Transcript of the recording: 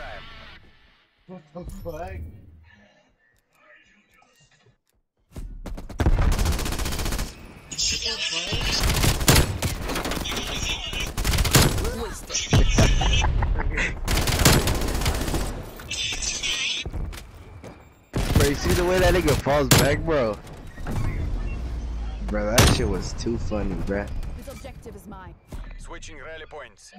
time. What the fuck? Bro, you see the way that nigga falls back, bro? Bro, that shit was too funny, bro. This objective is mine. Switching rally points.